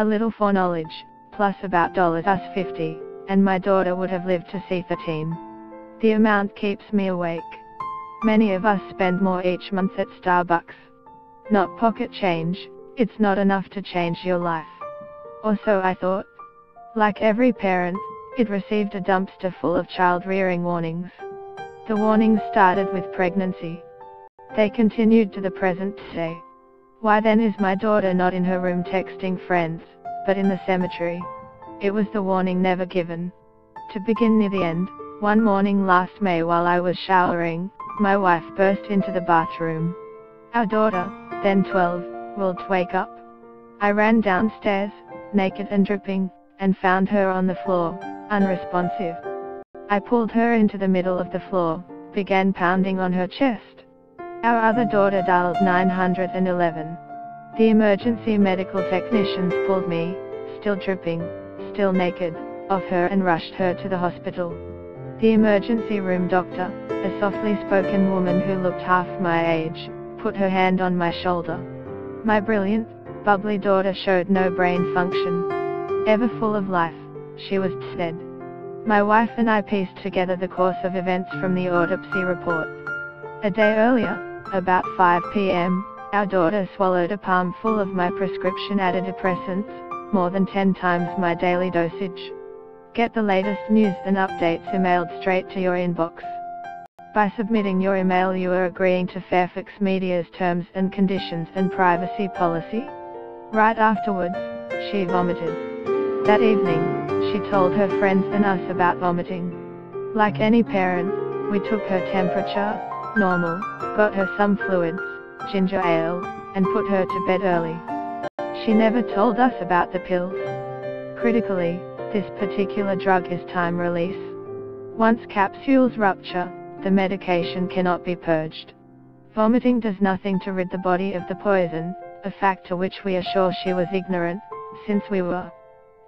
A little foreknowledge, plus about dollars us 50, and my daughter would have lived to see 13. The amount keeps me awake. Many of us spend more each month at Starbucks. Not pocket change, it's not enough to change your life. Or so I thought. Like every parent, it received a dumpster full of child rearing warnings. The warnings started with pregnancy. They continued to the present day. Why then is my daughter not in her room texting friends, but in the cemetery? It was the warning never given. To begin near the end, one morning last May while I was showering, my wife burst into the bathroom. Our daughter, then 12, will wake up. I ran downstairs, naked and dripping, and found her on the floor, unresponsive. I pulled her into the middle of the floor, began pounding on her chest. Our other daughter dialed 911. The emergency medical technicians pulled me, still dripping, still naked, off her and rushed her to the hospital. The emergency room doctor, a softly spoken woman who looked half my age, put her hand on my shoulder. My brilliant, bubbly daughter showed no brain function. Ever full of life, she was dead. My wife and I pieced together the course of events from the autopsy report. A day earlier, about 5 p.m., our daughter swallowed a palmful of my prescription antidepressants, more than 10 times my daily dosage. Get the latest news and updates emailed straight to your inbox. By submitting your email you are agreeing to Fairfax Media's terms and conditions and privacy policy. Right afterwards, she vomited. That evening, she told her friends and us about vomiting. Like any parent, we took her temperature, normal, got her some fluids, ginger ale, and put her to bed early. She never told us about the pills. Critically, this particular drug is time release. Once capsules rupture, the medication cannot be purged. Vomiting does nothing to rid the body of the poison, a fact to which we are sure she was ignorant, since we were.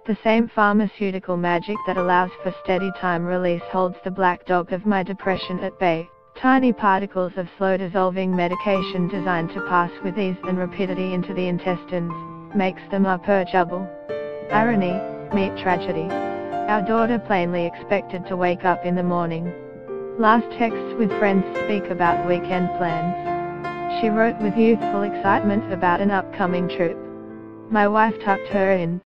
The same pharmaceutical magic that allows for steady time release holds the black dog of my depression at bay. Tiny particles of slow-dissolving medication designed to pass with ease and rapidity into the intestines, makes them unpurgeable. Irony, meet tragedy. Our daughter plainly expected to wake up in the morning, Last texts with friends speak about weekend plans. She wrote with youthful excitement about an upcoming trip. My wife tucked her in,